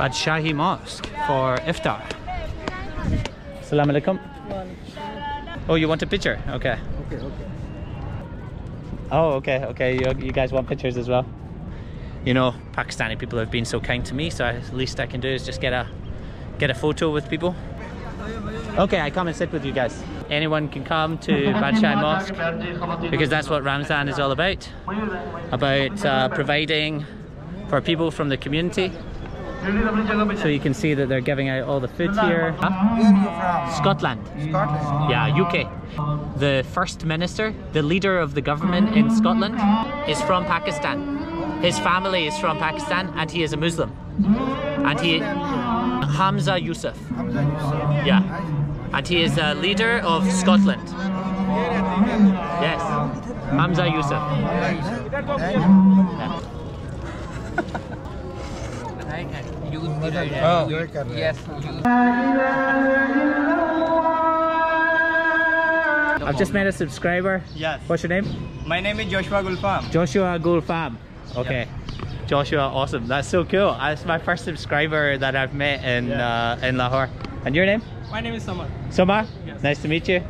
Badshahi Mosque for iftar. Assalamu alaikum. Oh, you want a picture? Okay. Okay, okay. Oh, okay, okay. You, you guys want pictures as well? You know, Pakistani people have been so kind to me, so at least I can do is just get a get a photo with people. Okay, I come and sit with you guys. Anyone can come to Badshahi Mosque because that's what Ramzan is all about. About uh, providing for people from the community. So you can see that they're giving out all the food here. Huh? Where are you from? Scotland. Scotland. Yeah, UK. The first minister, the leader of the government in Scotland, is from Pakistan. His family is from Pakistan and he is a Muslim. And he, Humza Yousaf. Humza Yousaf. Yeah. And he is a leader of Scotland. Yes. Humza Yousaf. Humza Yousaf. Thank you. Yes, I've just met a subscriber. Yes. What's your name? My name is Joshua Gulfam. Joshua Gulfam. Okay. Joshua, awesome. That's so cool. That's my first subscriber that I've met in Yeah. uh, in Lahore. And your name? My name is Samar. Somar? Yes. Nice to meet you.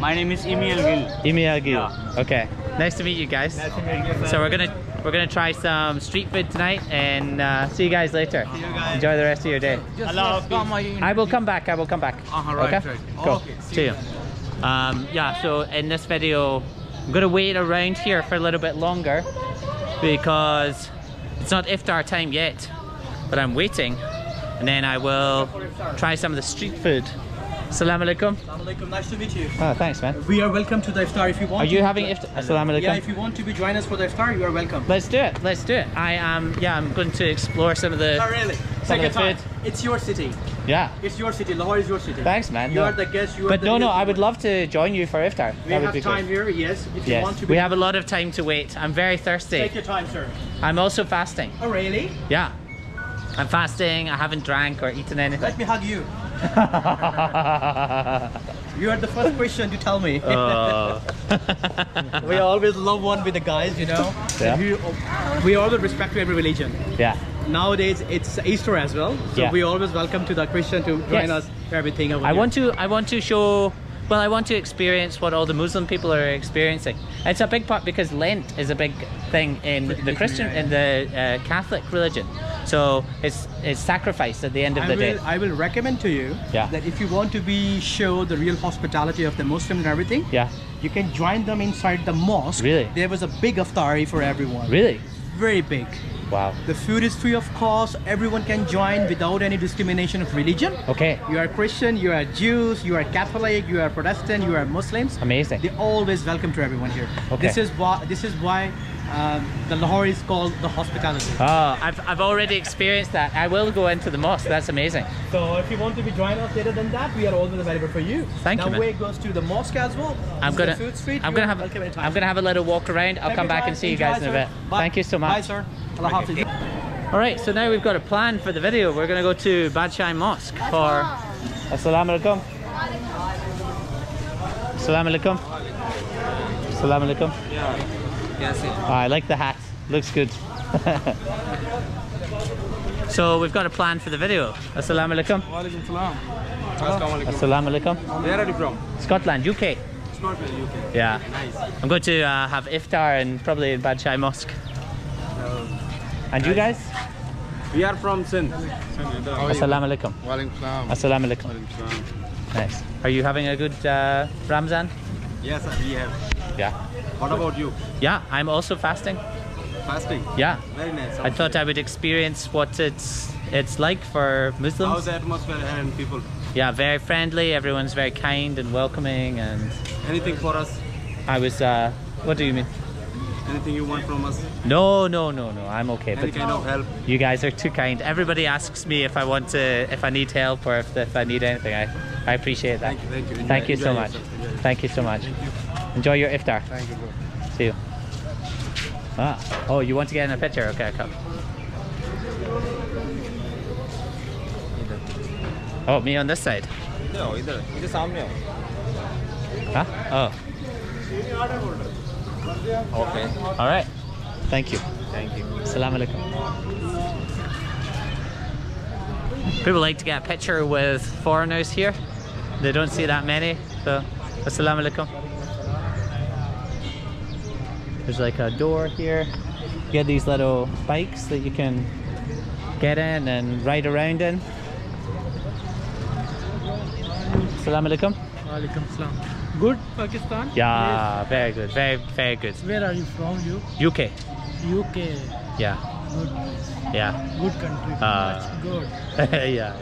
My name is Emil Gill. Imi Gil. Yeah. Okay. Nice to meet you guys. Nice to meet you, sir. So we're gonna we're gonna try some street food tonight and uh, see you guys later. See you guys. Enjoy the rest of your day. I will come back. I will come back. Uh-huh, right, okay. right. Cool. Okay, see See you. you. Um, yeah. So in this video, I'm gonna wait around here for a little bit longer because it's not iftar time yet, but I'm waiting, and then I will try some of the street food. Assalamu alaikum. Assalamualaikum, nice to meet you. Oh, thanks, man. We are welcome to the iftar if you want. Are you to- having iftar? Assalamu alaikum. Yeah, if you want to be join us for the iftar, you are welcome. Let's do it. Let's do it. I am. yeah, I'm going to explore some of the. Not really. Some Take of your the time. food. It's your city. Yeah. It's your city. Lahore is your city. Thanks, man. You No. are the guest. You are But the no, no. I would love to join you for iftar. We that would have be time great. here. Yes. If you want Yes. to be. We have a lot of time to wait. I'm very thirsty. Take your time, sir. I'm also fasting. Oh really? Yeah. I'm fasting. I haven't drank or eaten anything. Let me hug you. You are the first question to tell me. Oh. we always love one with the guys, you know. Yeah. We, we always respect every religion. yeah. Nowadays it's Easter as well, so Yeah. we always welcome to the Christian to join Yes. us for everything. I here. want to. I want to show. Well, I want to experience what all the Muslim people are experiencing. It's a big part because Lent is a big thing in the Christian, in the uh, Catholic religion. So it's it's sacrifice at the end of I the will, day. I will recommend to you Yeah. that if you want to be show the real hospitality of the Muslim and everything, Yeah. you can join them inside the mosque. Really? There was a big iftari for everyone. Really? Very big. Wow. The food is free of cost. Everyone can join without any discrimination of religion. Okay. You are Christian, you are Jews, you are Catholic, you are Protestant, you are Muslims. Amazing. They always welcome to everyone here. Okay. This is why this is why um, the Lahore is called the hospitality. Oh, I've, I've already experienced that. I will go into the mosque. That's amazing. So if you want to be join us later than that, we are always available for you. Thank you, That man. way it goes to the mosque as well. I'm This gonna. food street. I'm You gonna have. welcome anytime. I'm gonna have a little walk around. I'll Take come back time. and see you Enjoy, guys in a bit. Bye. Thank you so much. Bye, sir. Allah Hafiz. All right, so now we've got a plan for the video. We're gonna go to Badshahi Mosque for. Assalamu alaikum. Assalamu alaikum. Assalamu alaikum. Yes, Oh, I like the hat. Looks good. so we've got a plan for the video. Assalamu alaikum. Walaikum salam. Assalamu alaikum. Where are you from? Scotland, UK. Scotland, UK. Yeah. Nice. I'm going to uh, have iftar and probably in Badshahi Mosque. And you guys? We are from Sindh. Assalamu alaikum. Walaikum salam. Assalamu alaikum. Nice. Are you having a good uh, Ramzan? Yes, we have. Yeah. What about you? Yeah, I'm also fasting. Fasting. Yeah. Very nice. I thought I would experience what it's it's like for Muslims. How's the atmosphere and people? Yeah, very friendly. Everyone's very kind and welcoming. And Anything for us? I was. Uh, what do you mean? Anything you want from us? No, no, no, no. I'm okay. Any But kind of help? you guys are too kind. Everybody asks me if I want to, if I need help or if, if I need anything. I, I appreciate that. Thank you, thank you. Thank you so much. Thank you so much. Enjoy your iftar. Thank you, bro. See you. Ah. Oh, you want to get in a picture? Okay, come. Oh, me on this side. No, either. Either samne. Huh? Oh. Okay. All right. Thank you. Thank you. Assalamu alaikum. People like to get a picture with foreigners here. They don't see that many. So, assalamu alaikum. There's like a door here. You get these little bikes that you can get in and ride around in. Assalamu alaikum. Walaikum salam. Good Pakistan? Yeah, very good. Very, very good. Where are you from? You? UK. UK. Yeah, Good. yeah. Good country. Ah. Much good. yeah.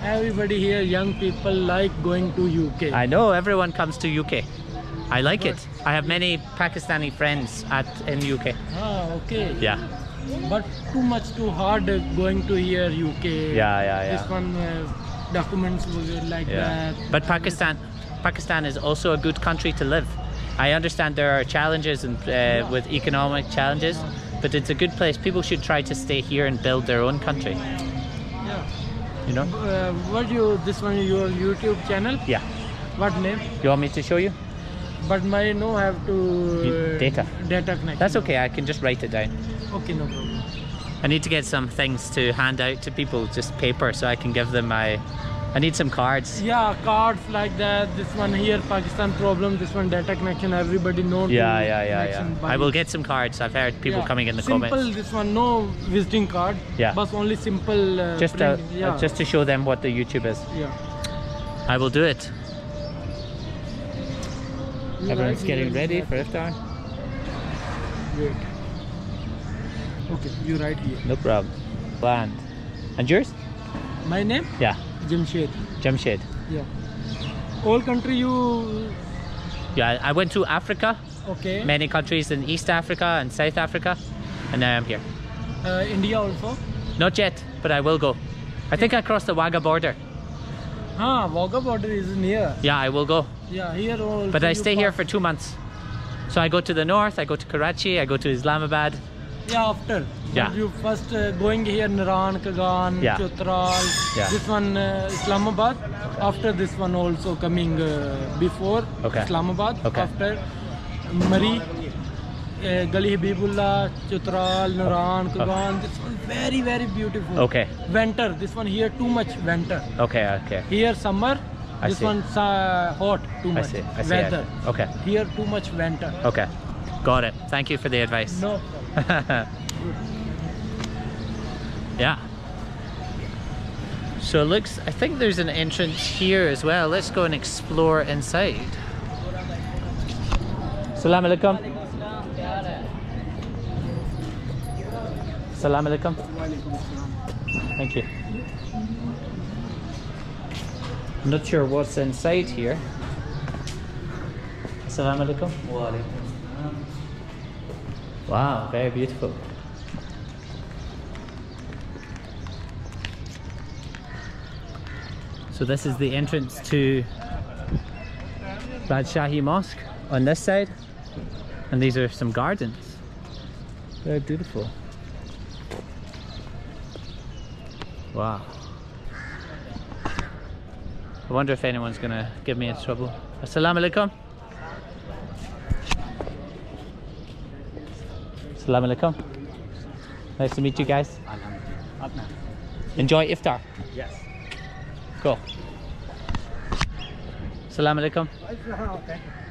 Everybody here, young people like going to UK. I know everyone comes to UK. I like it. I have many Pakistani friends at in the UK. ah, okay. Yeah. But too much too hard going to here UK. Yeah, yeah, yeah. This one uh, documents were like Yeah. that. But Pakistan, Pakistan is also a good country to live. I understand there are challenges and uh, with economic challenges, but it's a good place. People should try to stay here and build their own country. Yeah. You know? Uh, what you this one your YouTube channel? Yeah. What name? You want me to show you? But my no have to data. data connection. That's okay. I can just write it down. Okay, no problem. I need to get some things to hand out to people, just paper, so I can give them my. I need some cards. Yeah, cards like that. This one here, Pakistan problem. This one data connection. Everybody know. Yeah, yeah, yeah, yeah. by- I will get some cards. I've heard people Yeah. coming in the simple, comments. this one no visiting card. Yeah. But only simple. Uh, Just to, yeah. uh, just to show them what the YouTube is. yeah. I will do it. Everyone's getting ready for iftar. Wait. Okay, you write here. No problem. Land. And yours? My name Yeah, Jamshed. Jamshed. Yeah. All country you Yeah, I went to Africa, okay? many countries in East Africa and South Africa, and now I'm here. Uh, India also. Not yet, but I will go. I think I crossed the Wagah border. Ah, Wagah border is near. Yeah, I will go. Yeah, here also. But I stay here for two months. So I go to the north, I go to Karachi, I go to Islamabad. Yeah, after. Yeah. You first uh, going here Naran, Kaghan, Yeah. Chitral. Yeah. This one uh, Islamabad. After this one also coming uh, before Okay. Islamabad. Okay. After Murree, Gali Habibullah, Chitral, Naran, Kaghan. This one very very beautiful. Okay, Winter. This one here too much winter. okay, okay. Here summer. I this see. one uh, hot too much I see, I see. Weather. Okay, Here too much winter. okay. Got it. Thank you for the advice. No. yeah. So it looks, I think there's an entrance here as well. Let's go and explore inside. Salam alaikum. Salam alaikum. Thank you. I'm not sure what's inside here. Assalamu alaikum. Wow, very beautiful. So this is the entrance to Badshahi Mosque on this side. And these are some gardens. Very beautiful. Wow. I wonder if anyone's gonna give me in trouble. Assalamu alaikum. Assalamu alaikum. Nice to meet you guys. Enjoy iftar. Yes. Cool. Assalamu alaikum.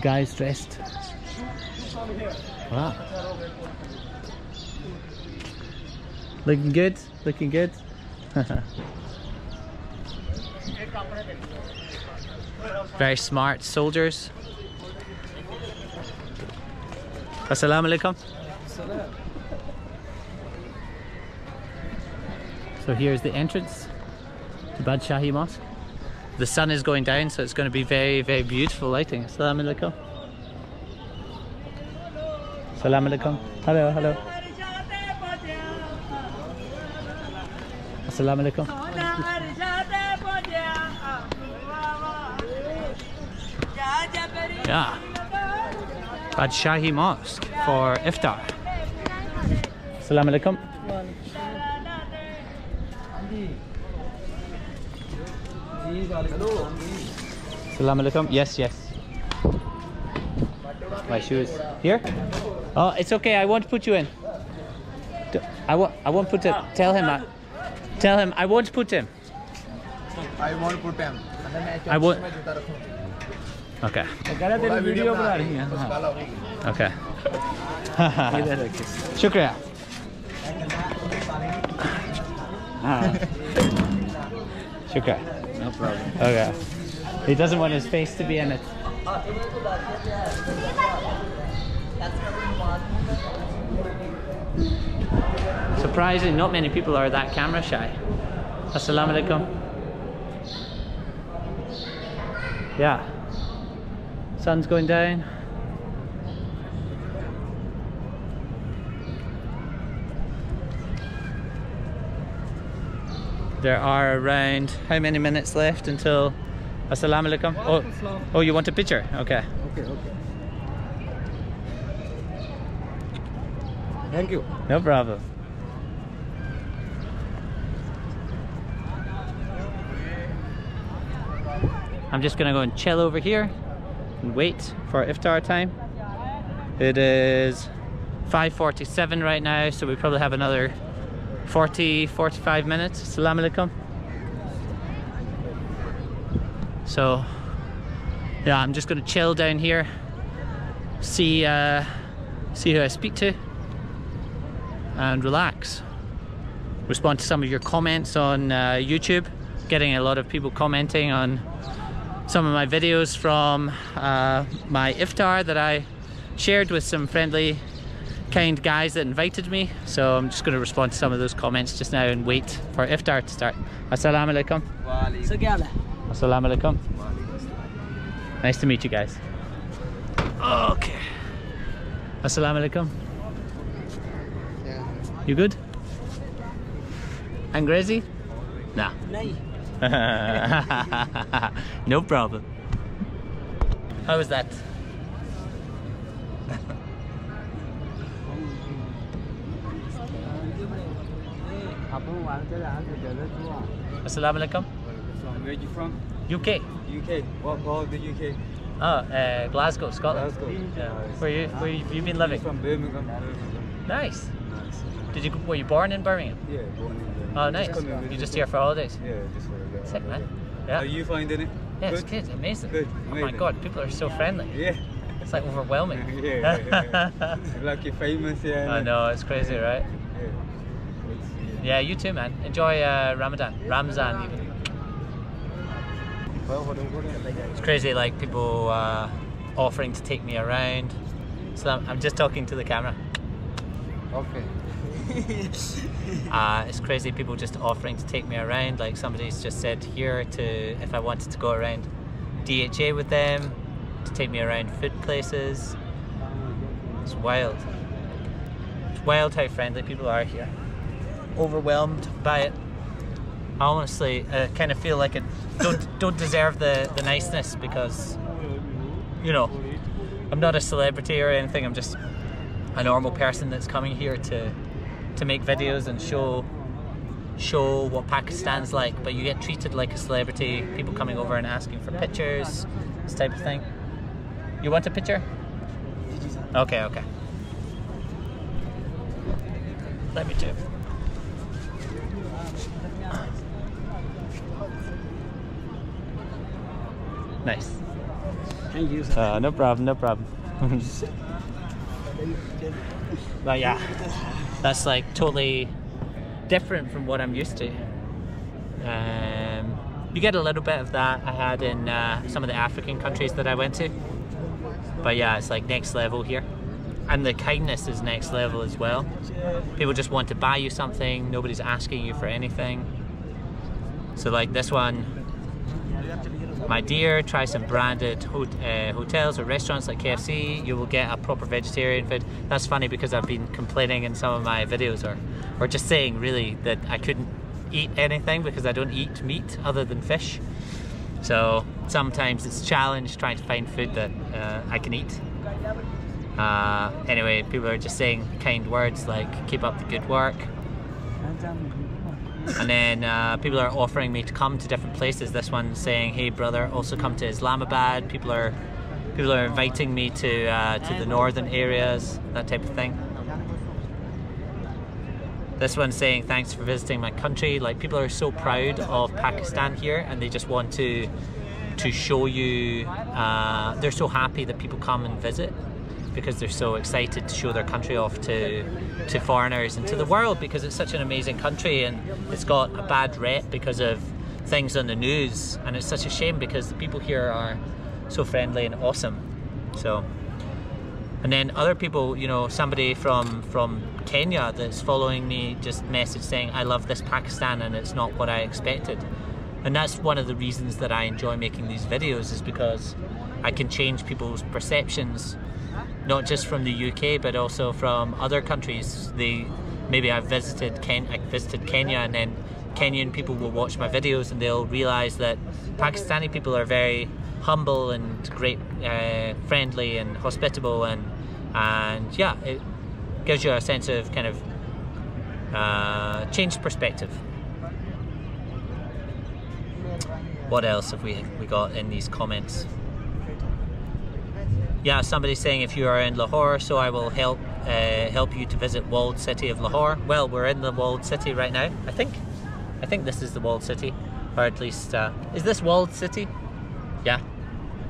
Guys dressed. Wow. Looking good? Looking good? Very smart soldiers. Assalamu alaikum. So here's the entrance to Badshahi Mosque. The sun is going down, so it's going to be very, very beautiful lighting. Assalamu alaikum. Assalamu alaikum. Hello, hello. Assalamu alaikum. Yeah. Badshahi Mosque for iftar. Assalamu alaikum. Salam alaikum. Yes, yes. My shoes. Here? Oh, it's okay. I won't put you in. D- I won't. I won't put it. Tell him. I, tell him. I won't put him. I want to put them. I won't. Okay. Okay. शुक्रिया शुक्रिया No problem. Okay. he doesn't want his face to be in it. Surprising, not many people are that camera shy. Assalamu alaikum. Yeah. Sun's going down. There are around how many minutes left until Assalamu alaikum? Oh, oh, you want a picture? Okay. Okay, okay. Thank you. No problem. I'm just gonna go and chill over here and wait for iftar time. It is 5.47 right now, so we probably have another 40, 45 minutes. Assalamu alaikum. So, yeah, I'm just gonna chill down here, see, uh, see who I speak to and relax. Respond to some of your comments on uh, YouTube. Getting a lot of people commenting on some of my videos from uh, my iftar that I shared with some friendly, kind guys that invited me. So I'm just going to respond to some of those comments just now and wait for iftar to start. Assalamu alaikum. Assalamu alaikum. Nice to meet you guys. Okay. Assalamu alaikum. You good? Angrezi? Nah. no problem. How was that? Assalamu alaikum. Where you from? UK. UK. What part of the UK? Oh, uh, Glasgow, Scotland. Glasgow. Yeah. Where you where you, you been living? From Birmingham. Birmingham. Nice. Nice. Did you were you born in Birmingham? Yeah, born in Birmingham. Oh, nice. coming You just here for holidays? Yeah, just for a little Sick, man. Yeah. Are you finding it? Yeah, it's good. Amazing. Good, Oh my god, people are so friendly. Yeah. It's like overwhelming. yeah, yeah, yeah. like you're famous, yeah. I know, it's crazy, right? Yeah. Yeah, you too, man. Enjoy uh, Ramadan. Ramzan, even. It's crazy, like people uh, offering to take me around. So I'm, I'm just talking to the camera. Okay. Uh, it's crazy, people just offering to take me around. Like somebody's just said here to if I wanted to go around DHA with them, to take me around food places. It's wild. It's wild how friendly people are here. Overwhelmed by it. I honestly uh, kind of feel like it don't don't deserve the the niceness because you know I'm not a celebrity or anything. I'm just a normal person that's coming here to to make videos and show show what Pakistan's like. But you get treated like a celebrity. People coming over and asking for pictures, this type of thing. You want a picture? Okay, okay. Let me too. Nice. Thank you. Uh, no problem, no problem. but yeah, that's like totally different from what I'm used to. Um, you get a little bit of that I had in uh, some of the African countries that I went to. But yeah, it's like next level here. And the kindness is next level as well. People just want to buy you something, nobody's asking you for anything. So, like this one, my dear, try some branded uh, hotels or restaurants like KFC. You will get a proper vegetarian food. That's funny because I've been complaining in some of my videos, or, or just saying really that I couldn't eat anything because I don't eat meat other than fish. So sometimes it's a challenge trying to find food that uh, I can eat. Uh, anyway, people are just saying kind words like "keep up the good work." And then uh, people are offering me to come to different places. This one saying, "Hey brother, also come to Islamabad." People are people are inviting me to uh, to the northern areas, that type of thing. This one's saying, "Thanks for visiting my country." Like people are so proud of Pakistan here, and they just want to to show you. Uh, they're so happy that people come and visit because they're so excited to show their country off to to foreigners and to the world because it's such an amazing country and it's got a bad rep because of things on the news. And it's such a shame because the people here are so friendly and awesome. So and then other people you know somebody from from Kenya that's following me just messaged saying I love this Pakistan and it's not what I expected. And that's one of the reasons that I enjoy making these videos is because I can change people's perceptions not just from the UK but also from other countries. They maybe I've visited Ken I visited Kenya and then Kenyan people will watch my videos and they'll realize that Pakistani people are very humble and great, uh, friendly and hospitable and and yeah, it gives you a sense of kind of uh, changed perspective. What else have we we got in these comments? Yeah, somebody's saying if you are in Lahore, so I will help uh, help you to visit walled city of Lahore. Well, we're in the walled city right now. I think, I think this is the walled city, or at least uh, is this walled city? Yeah.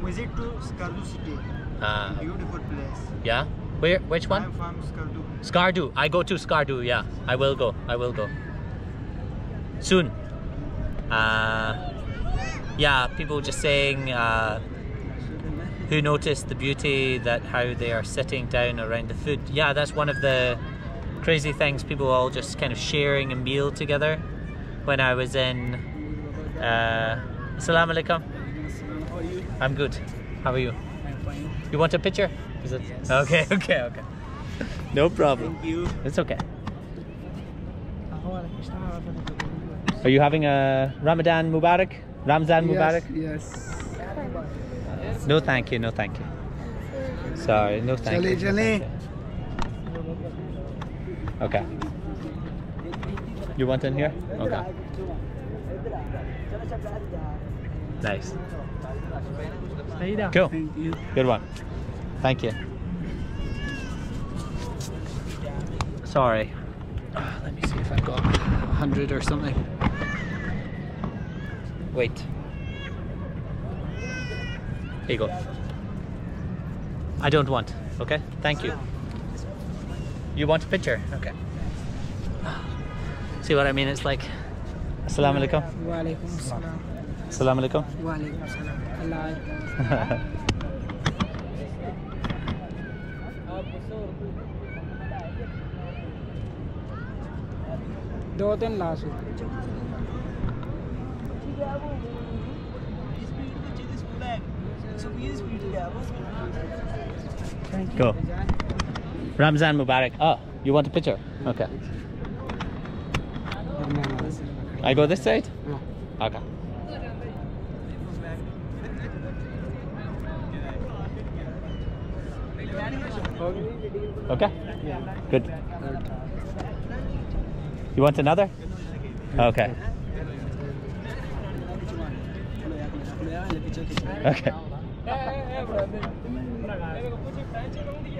Visit to Skardu city. Uh, Beautiful place. yeah. Where? Which one? I'm from Skardu. Skardu. I go to Skardu. Yeah, I will go. I will go soon. Uh, yeah, people just saying. Uh, who noticed the beauty that how they are sitting down around the food. Yeah, that's one of the crazy things. People all just kind of sharing a meal together. When I was in, uh, Assalamu alaikum. I'm good. How are you? I'm fine. You want a picture? Is it? Yes. Okay, okay, okay. No problem. Thank you. It's okay. Are you having a Ramadan Mubarak? Ramzan Mubarak? Yes. No, thank you. No, thank you. Sorry, no, thank Chale, you. no, chale. Okay. You want in here? Okay. Nice. Cool. Thank you. Good one. Thank you. Sorry. Ah, let me see if I've got a hundred or something. Wait. Here you go. I don't want. Okay? Thank you. You want a picture? Okay. See what I mean? It's like. Assalamu alaikum. Wa alaikum assalam. Assalamu alaikum. Wa alaikum assalam. Go. Ramzan Mubarak. Oh, you want a picture? Okay. I go this side? Okay. Okay. Good. You want another? Okay. Okay.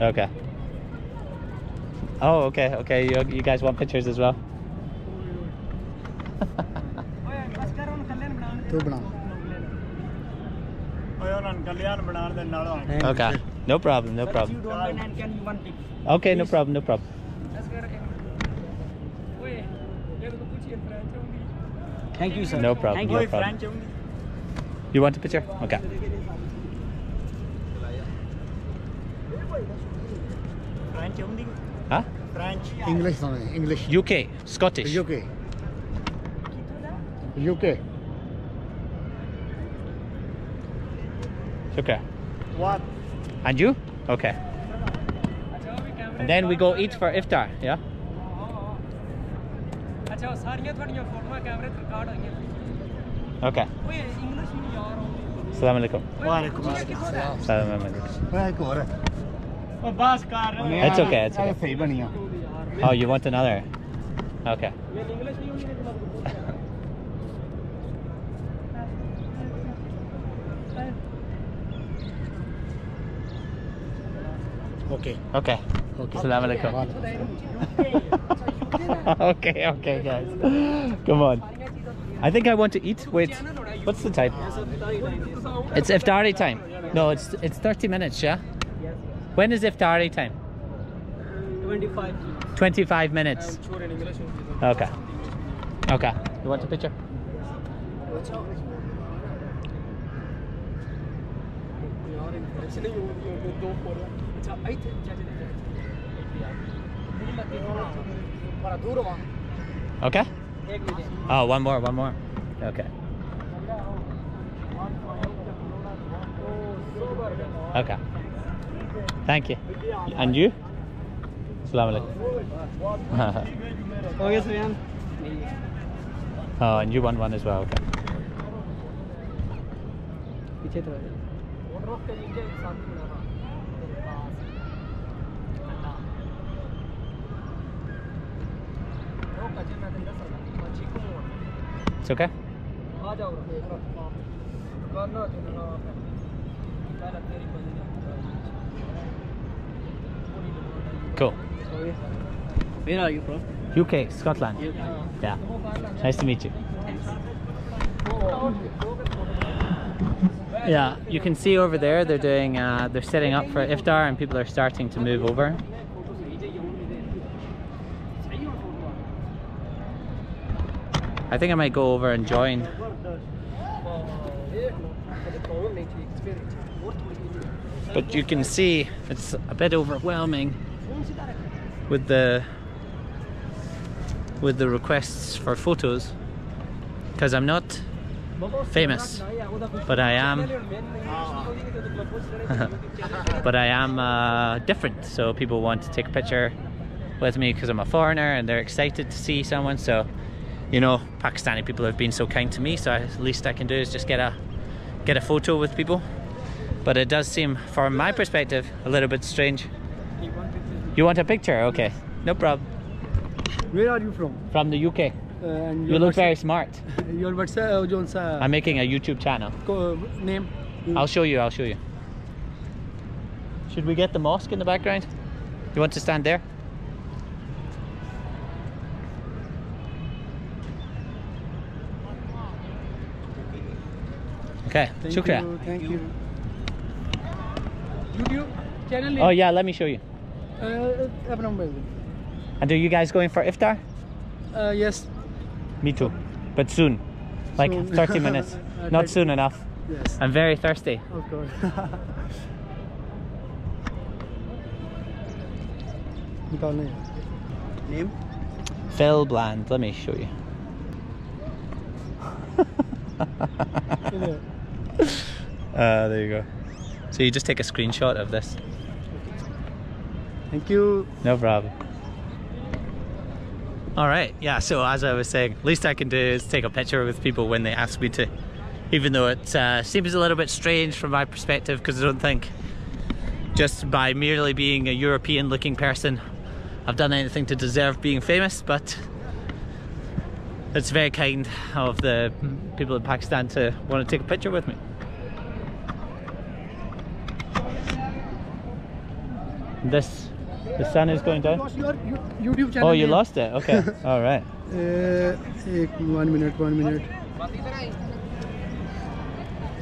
Okay. Oh, okay, okay. You, you guys want pictures as well? okay. No problem, no problem. Okay, no problem, no problem. Thank you, sir. No problem. Thank you. No problem. You want a picture? Okay. French only? Huh? French. English only. English. UK. Scottish. UK. UK. Okay. What? And you? Okay. And then we go eat for iftar, yeah? Okay. Assalamu alaikum. Wa alaikum. Assalamu alaikum. That's okay. That's okay. Oh, you want another? Okay. okay. Okay. Okay. Salam alaikum. okay, okay, guys. Come on. I think I want to eat Wait. What's the time? It's iftari time. No, it's it's 30 minutes, yeah. When is iftari time? 25. 25 minutes. sure English. Okay. Okay. You want a picture? Okay. Oh, one more, one more. Okay. Okay. Thank you. And you? Assalamu alaikum. oh, yes, man. Oh, and you won one as well. Okay. It's okay. Cool. Where are you from? UK, Scotland. Yeah. Nice to meet you. Yeah, you can see over there they're doing uh, they're setting up for iftar and people are starting to move over. I think I might go over and join. But you can see it's a bit overwhelming with the with the requests for photos. Because I'm not famous but I am. But I am uh, different. So people want to take a picture with me because I'm a foreigner and they're excited to see someone. So you know Pakistani people have been so kind to me. So the least I can do is just get a get a photo with people. But it does seem from my perspective a little bit strange you want a picture? Okay. Yes. No problem. Where are you from? From the UK. Uh, and you look very smart. Your what's uh, Jones? Uh, I'm making a YouTube channel. Uh, name? I'll show you. I'll show you. Should we get the mosque in the background? You want to stand there? Okay, thank shukra. You, thank you. YouTube channel. Oh yeah, let me show you. Uh, have. And are you guys going for iftar? Uh, yes. Me too, but soon, like soon. 30 minutes. not soon enough. Yes. I'm very thirsty. Of course. name? Name? Phil Bland. Let me show you. uh, there you go. So you just take a screenshot of this. Thank you. No problem. All right, yeah. So as I was saying, least I can do is take a picture with people when they ask me to, even though it uh, seems a little bit strange from my perspective because I don't think just by merely being a European-looking person, I've done anything to deserve being famous. But it's very kind of the people in Pakistan to want to take a picture with me. This, the sun is going down. Lost your you- YouTube channel. Oh, you name? lost it? Okay. All right. Uh, एक one minute, one minute.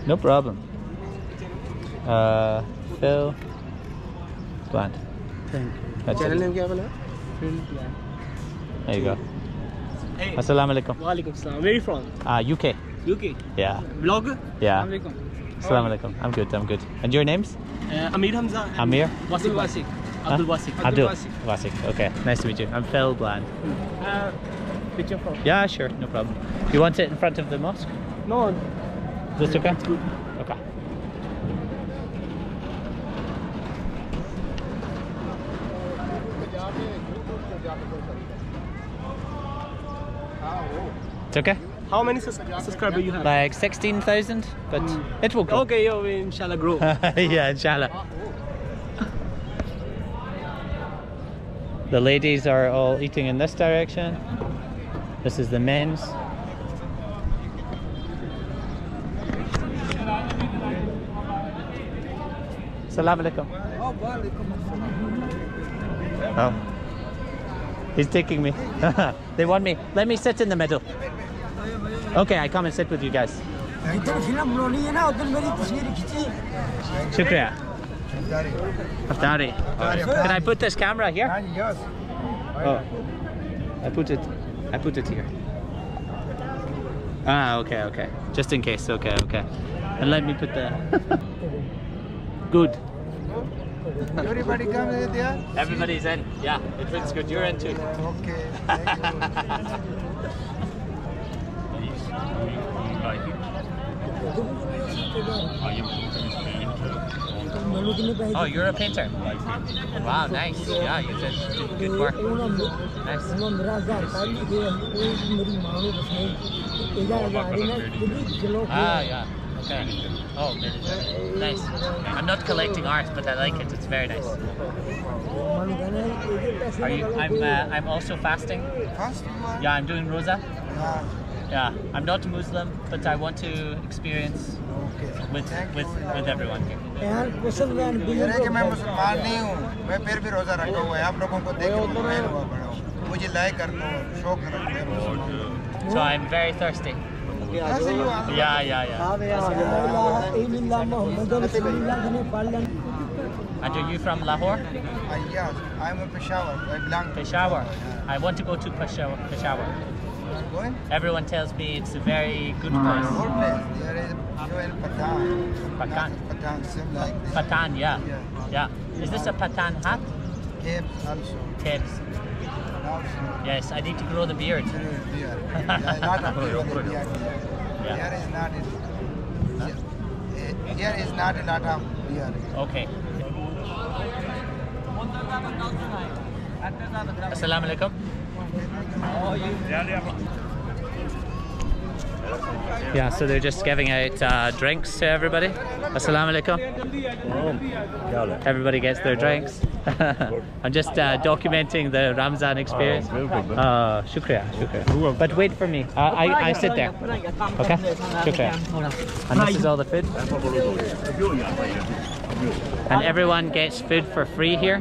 No problem. Uh, Phil Bland. Thank you. That's channel it. name क्या बोला? Phil There you go. Assalamu alaikum. Walaikum salam. Where are you from? Uh, UK. UK. Yeah. Vlogger? Yeah. Assalamualaikum. Assalamu alaikum. I'm good. I'm good. And your names? Uh, Amir Hamza. and Amir? Wasik Wasik. Abdul Wasik. Abdul. Wasik. Okay. Nice to meet you. I'm Phil Bland. Uh, picture from. Yeah, sure. No problem. You want it in front of the mosque? No. Is this okay? It's good. Okay. It's okay? How many sus- subscribers you have? Like 16,000, but it will grow. Okay, yo, inshallah grow. yeah, inshallah. The ladies are all eating in this direction. This is the men's. Salam alaikum. Oh. He's taking me. they want me. Let me sit in the middle. Okay, I come and sit with you guys. شكرا Daddy, Can I put this camera here? Yes. Oh, I put it. I put it here. Ah, okay, okay. Just in case. Okay, okay. And let me put the. good. Everybody comes in there? Everybody's in. Yeah, it looks good. You're in too. Okay. Thank you. Oh, you're a painter. Wow, nice. Yeah, you did, good work. Nice. Ah, yeah. Okay. Oh, nice. I'm not collecting art, but I like it. It's very nice. Are you? I'm. Uh, I'm also fasting. Fasting? Yeah, I'm doing roza Yeah. Yeah, I'm not Muslim, but I want to experience Okay. with with with everyone here. यार मुसलमान भी कह रहे कि मैं मुसलमान नहीं हूँ मैं फिर भी रोजा रखा हुआ है आप लोगों को देख के मुतमईन हुआ बड़ा हूँ मुझे लाइक करता हूँ शौक रखते हैं मुसलमान So I'm very thirsty. ऐसे ही हुआ Yeah, yeah, yeah. मोहम्मद रसूलुल्लाह ने पढ़ लें And are you from Lahore? yes I'm a Peshawar I belong to Peshawar. I want to go to Peshawar. Peshawar. going Everyone tells me it's a very good mm. place. good place there is you in Pathan Pathan. Pathan same like this Pathan, yeah. Yeah. Is this a Pathan hat? Cape also Tips. Yes, I need to grow the beard. there is beer yeah, lot of people with Yeah. here is not in here is not a lot of beer Okay. Assalamu alaikum. Yeah, so they're just giving out uh, drinks to everybody. Assalamu alaikum. Everybody gets their drinks. I'm just uh, documenting the Ramzan experience. Uh, shukriya, shukriya. But wait for me. Uh, I, I sit there. Okay? Shukriya. And this is all the food. And everyone gets food for free here.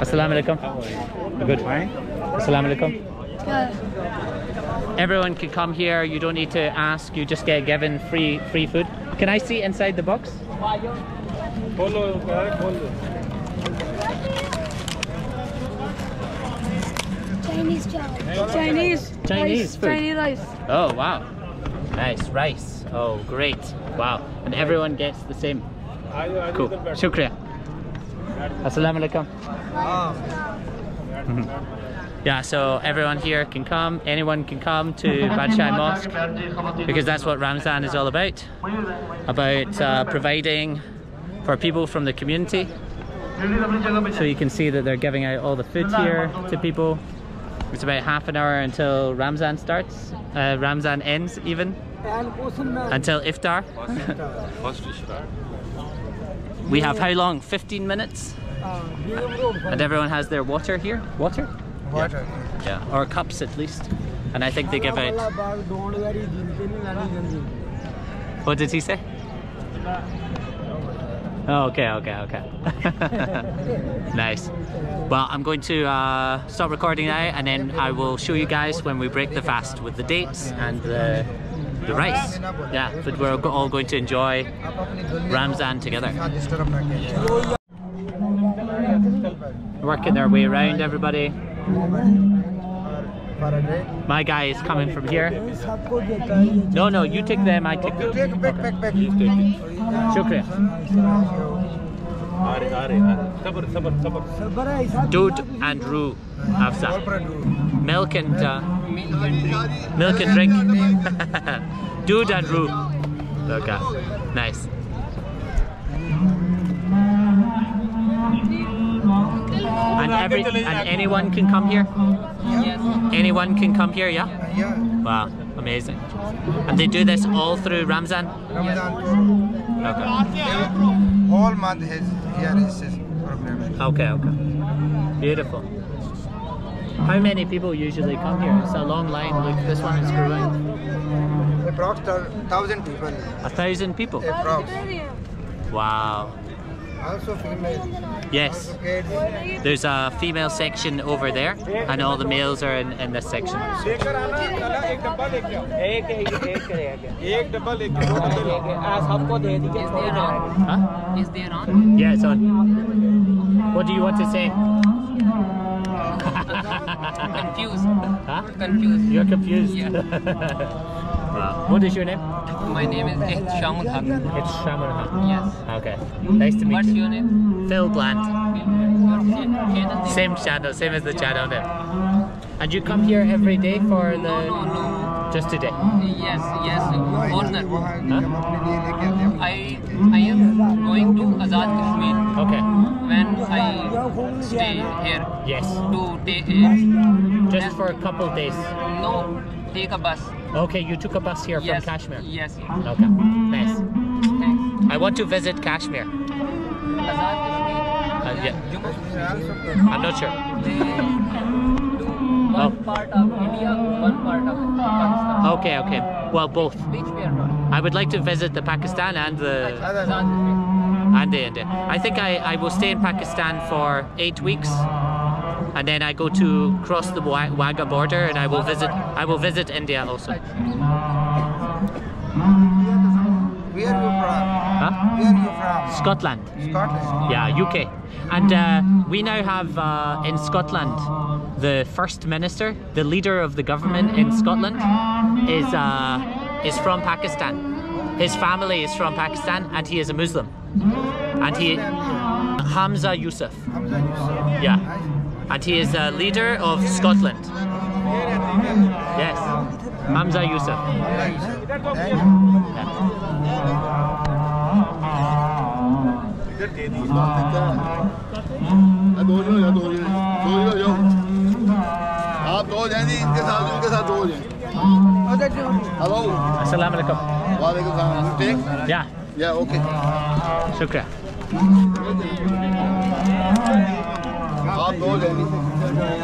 Assalamu alaikum. Good. Assalamu alaikum. Everyone can come here. You don't need to ask. You just get given free free food. Can I see inside the box? Chinese chow. Chinese. Chinese rice, food. Chinese rice. Oh wow. Nice rice. Oh great. Wow. And everyone gets the same. Cool. Shukriya. Assalamu alaikum. Mm-hmm. Yeah, so everyone here can come, anyone can come to Badshahi Mosque because that's what Ramzan is all about. About uh, providing for people from the community. So you can see that they're giving out all the food here to people. It's about half an hour until Ramzan starts, uh, Ramzan ends even, until iftar. we have how long? 15 minutes? And everyone has their water here. Water? Water Yeah, or cups at least. And I think they give out. What did he say? Oh, okay, okay, okay. nice. Well, I'm going to uh, stop recording now and then I will show you guys when we break the fast with the dates and the, the rice. Yeah, but we're all going to enjoy Ramzan together. Working their way around, everybody. My guy is coming from here. No, no, you take them, I take them. take back back back Shukriya. Dude and Rooh Afza. Milk and uh, milk and drink. Dude and Roo. Okay, nice. And every and anyone can come here. Yes. Anyone can come here, yeah. yeah Wow, amazing. And they do this all through Ramzan. Ramadan Okay. whole month his here is his program Okay, okay. Beautiful. How many people usually come here? It's a long line. Look, this one is growing. Approx thousand people. A thousand people. Approx. Wow. Also female. Yes. There's a female section over there, and all the males are in, in this section. Huh? Is there on? Yeah, it's on. What do you want to say? Confused. huh? Confused. You're confused. Yeah. Wow. What is your name? My name is Ich Shaman Haq. It's Shaman Haq. Yes. Okay. Nice to meet What's you. What's your name? Phil Bland. Same channel, same as the channel there. And you come here every day for the... No, no, no. Just today? Yes, yes. Corner. Huh? I, I am going to Azad Kashmir. Okay. When I stay here. Yes. To take... Uh, just for a couple days. No take a bus. Okay, you took a bus here yes. from Kashmir. Yes. Okay. Nice. Thanks. I want to visit Kashmir. Uh, yeah. Jammu I'm not sure. They one Oh. part of India, one part of Pakistan. Okay, okay. Well, both. Which we are. I would like to visit the Pakistan and the and the India. I think I, I will stay in Pakistan for eight weeks, and then I go to cross the Wa- Wagah border, and I will visit I will visit India also. Where are you from? Huh? Where are you from? Scotland. Scotland. Yeah, UK. And uh, we now have uh, in Scotland the first minister, the leader of the government in Scotland, is uh, is from Pakistan. His family is from Pakistan, and he is a Muslim. And he Humza Yousaf. Humza Yousaf. Yeah and he is the leader of Scotland. Yes, Mamza Yusuf. Hello. Assalamu alaikum. Yeah. Yeah, okay. Shukra. आप दो जने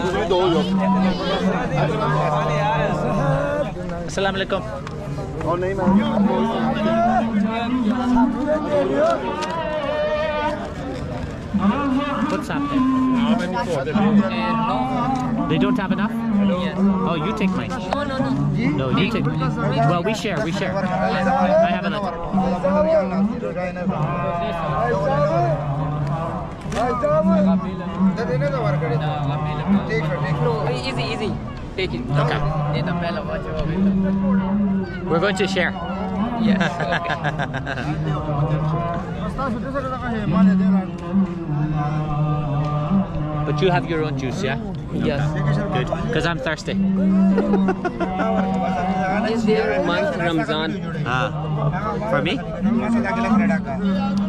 दूसरी दो जाओ Assalamu alaikum. और नहीं मैं What's happening? Uh, no. They don't have enough? Yes. Oh, you take mine. No, no, no. No, you take. Well, we share. We share. I have another. Take it. Okay. We're going to share. Yes. Okay. but you have your own juice, yeah? Yes. Okay. Good. Because I'm thirsty. Is there month Ramzan? Ah, for me?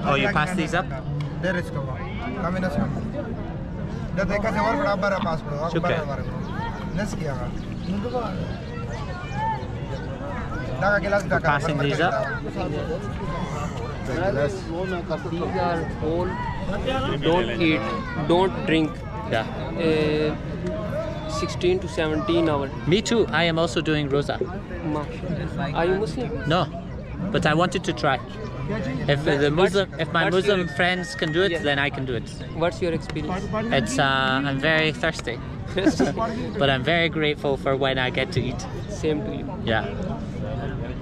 Oh, you pass these up? There is combination. passing visa are don't eat don't drink. Yeah uh, 16 to 17 hours. me too. I am also doing roza. Are you muslim? No. But i wanted to try. If the Muslim, if my Muslim friends can do it, Yeah. then I can do it. What's your experience? It's uh, I'm very thirsty, but I'm very grateful for when I get to eat. Same to you. Yeah.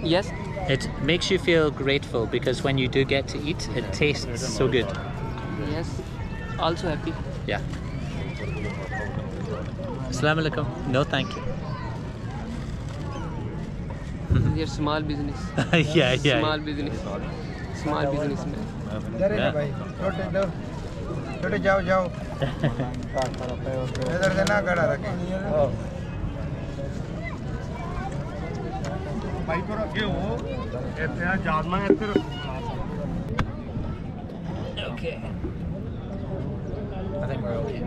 Yes. It makes you feel grateful because when you do get to eat, it tastes so good. Yes. Also happy. Yeah. Assalamu alaikum. No, thank you. Your small business. yeah, yeah. Small business Small businessman. इधर ही ना भाई छोटे दो छोटे जाओ जाओ इधर से ना खड़ा रखे Okay. I think we're okay.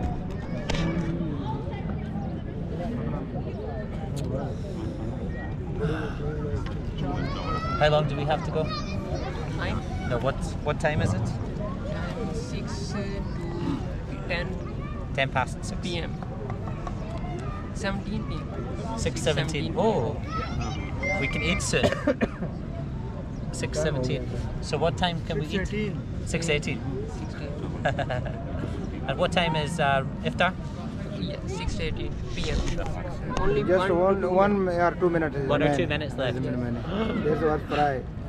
How long do we have to go? Nine. No, what what time is it? Six uh, to ten 10 past 6. p.m. 17 p.m. 6.17. Oh, we can eat soon. 6.17. So what time can we eat? 6.18. 16. And what time is uh, iftar? Yeah, 6:18 p.m. Only Just one. one, one or two minutes. One or two minutes left. Remain. This was fry.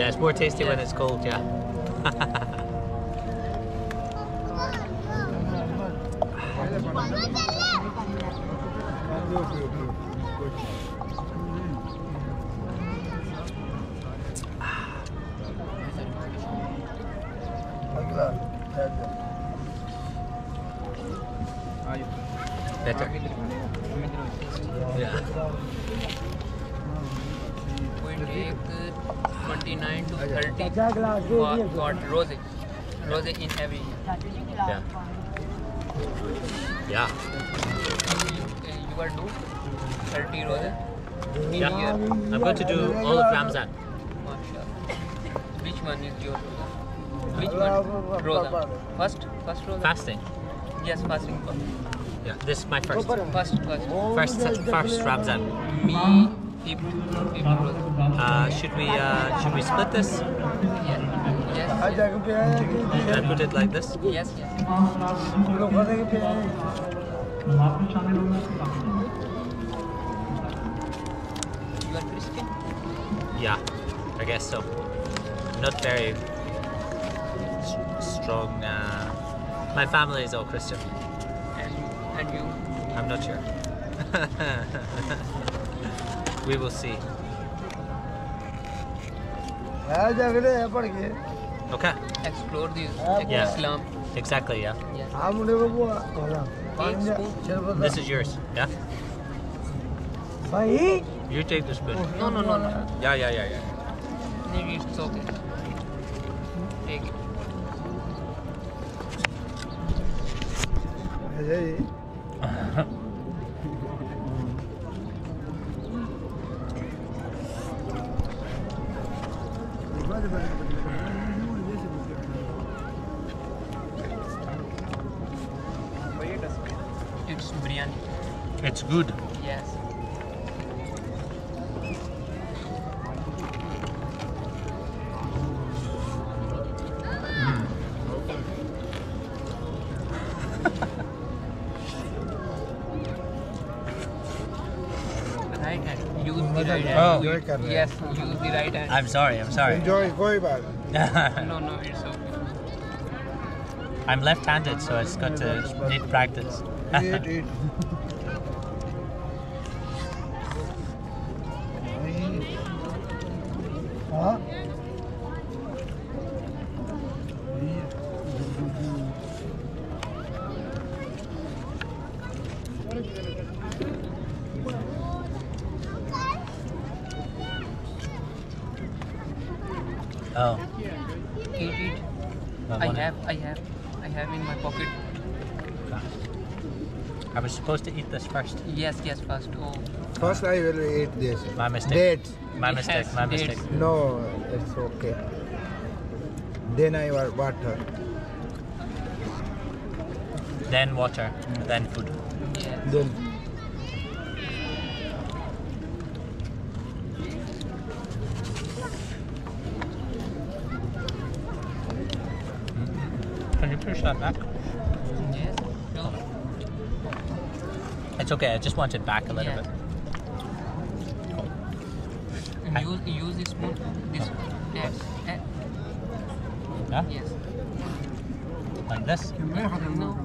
Yeah, it's more tasty when it's cold. Yeah. or rosé. Rosé in every. Yeah. Yeah. You, are doing 30 rosé. Yeah. Here. I'm going to do all of Ramzan. Which one is your roza? Which one? Roza. First, first roza. Fasting. Yes, fasting. Yeah, this is my first. First, first. First, first Ramzan. Me, Ibn, Ibn Uh, should we uh, should we split this? Should I put it like this? Yes, Yeah, I guess so. Not very strong. Uh, my family is all Christian. And, and you? I'm not sure. we will see. Okay. Explore these yeah. Exactly, yeah. yeah. This is yours, yeah? You take the spoon. No, no, no, no. Yeah, yeah, yeah, yeah. Maybe it's okay. Take it. कर रहे हैं। Yes, use the right hand. I'm sorry, I'm sorry. Enjoy, कोई बात नहीं। No, no, it's okay. I'm left-handed, so it's got to need practice. Eat, eat. supposed to eat this first. Yes, yes, first. Oh, First I will eat this. My mistake. Dates. My Yes, mistake. My dates. mistake. No, it's okay. Then I will water. Then water. Then food. yes. Then Can you push that back? Yes. No. It's okay. I just want it back a little yeah. bit. And use, use this spoon. This. Yes. Yes. Huh? yes. And this? No.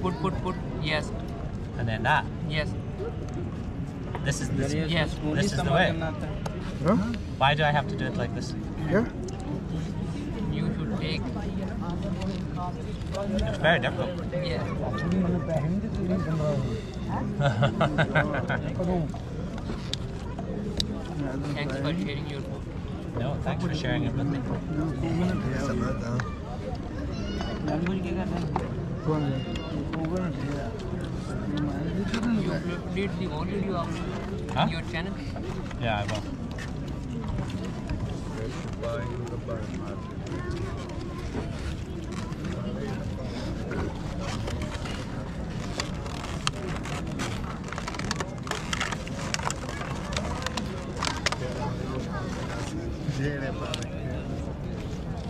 put put put yes and then that yes this is this, yes, this is the way. Yeah? Why do I have to do it like this? Yeah. You should take. It's very difficult. Yeah. Thanks for sharing your book. No, thanks for sharing it with me. Language You uploaded the whole video of Huh? your channel? Yeah, I will.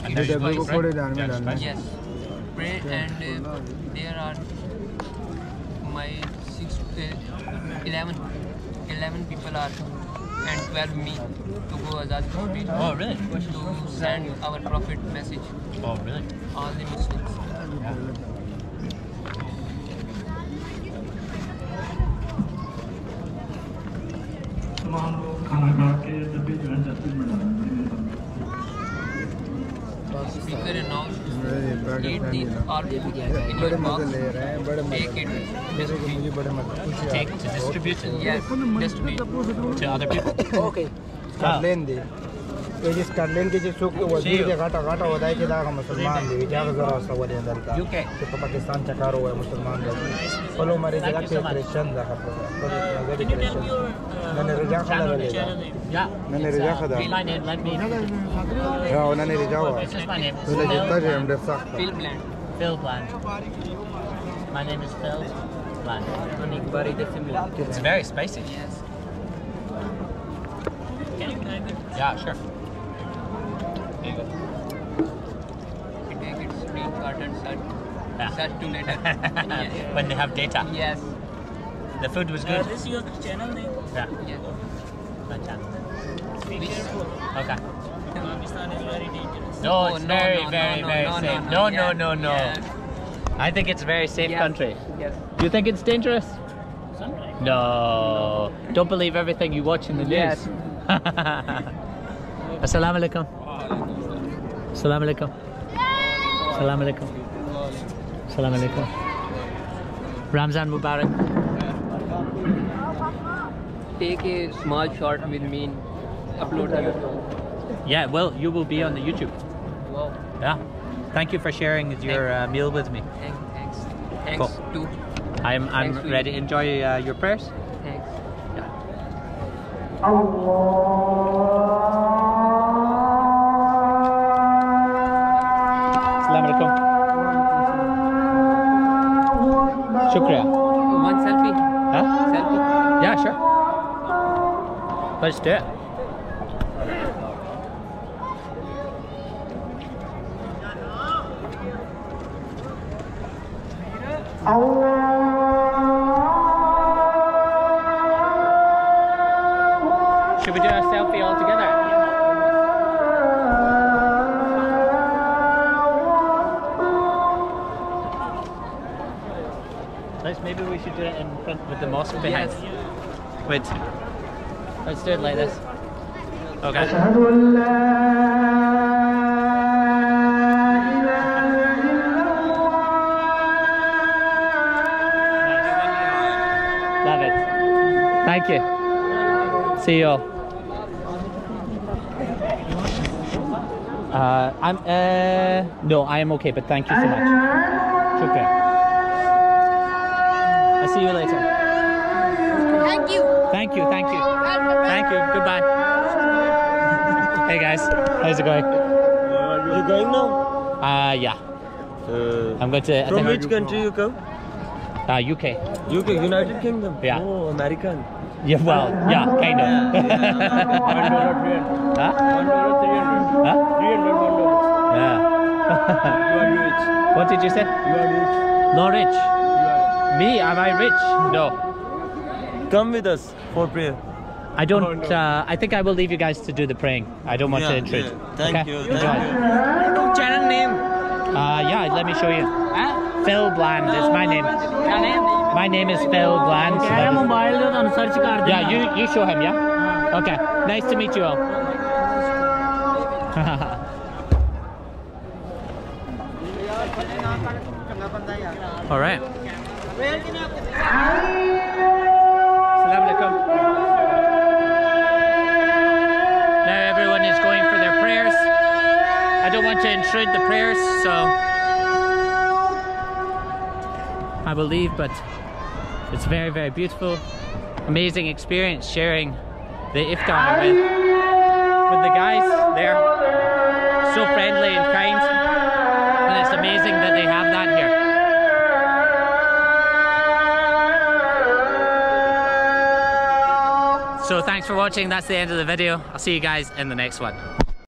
And ये there's डब्बे को spice, थोड़े right? दान में There's डालना है 11, 11 people are and 12 me to go Azad Kashmir Oh, really? to send our prophet message Oh, really? all the Muslims. Speaker eat these or in. Take it, distribute. it. distribution, yes, to other people. Okay. Complain. ये जिस Scotland के जिस सुख वजीर के घाटा घाटा होता है कि दागा मुसलमान दे क्या जरा सा वले अंदर का UK. कि पाकिस्तान चकारो है मुसलमान दे फलो मारे जगह के क्रिश्चियन दा क्रिश्चियन मैंने रजा खड़ा ले Yeah. मैंने रजा खड़ा My name, let me. या उन्होंने रजा हुआ This is my name. तो जितना जे हम देख सकते Phil Bland. Phil Bland. My name is Phil Bland. It's very spicy. Yes. Yeah, sure. There you go. We take it screenshot and search. Yeah. Search to later. yes. when they have data. Yes. The food was good. Is this is your channel name? Yeah. Yes. My. Be careful. Okay. Pakistan is very dangerous. No, Oh, it's no, very, no, very, no, very no, no, safe. no, No, no, yeah, no, no. yeah. I think it's a very safe Yes. country. Yes. Do you think it's dangerous? Sometimes. No. Don't believe everything you watch in the news. Yes. Assalamu alaikum. Assalamu alaikum. Assalamu alaikum. Assalamu alaikum. Ramzan Mubarak. Take a small shot with me. Upload it. Yeah, well, you will be on the YouTube. Wow. Yeah. Thank you for sharing your uh, meal with me. Thanks. Thanks. Thanks Cool. to. I'm, I'm Thanks ready. Enjoy uh, your prayers. Thanks. Assalamu Let's do it. Should we do a selfie all together? Maybe we should do it in front with the mosque behind. Wait. Let's do it like this. Okay. Love it. Thank you. See you all. Uh, I'm uh no, I am okay, but thank you so much. Okay. I'll see you later. Thank you. Thank you, thank you. Goodbye. hey guys, how's it going? You going now? Uh yeah. I'm going to From which country you come? Uh UK. UK, United Kingdom. Yeah. Oh, American. Yeah, well, yeah, kind of. One dollar three hundred. huh? One dollar three hundred. Huh? Three hundred one dollar. Yeah. You are rich. what did you say? You are rich. Not rich. You are. Me? Am I rich? No. Come with us for prayer. I don't. Oh, no. uh, I think I will leave you guys to do the praying. I don't want yeah, to intrude. Yeah. Thank okay? you. Enjoy. Thank. Channel name. Uh, yeah, let me show you. Huh? Phil Bland is my name. My name is Phil Bland. So yeah, mobile on search card. Yeah, you you show him. Yeah. Okay. Nice to meet you all. all right. Alaikum. Now everyone is going for their prayers. I don't want to intrude the prayers, so I will leave, but it's very, very beautiful. Amazing experience sharing the iftar with, with the guys there. So friendly and kind. And it's amazing So thanks for watching. That's the end of the video. I'll see you guys in the next one.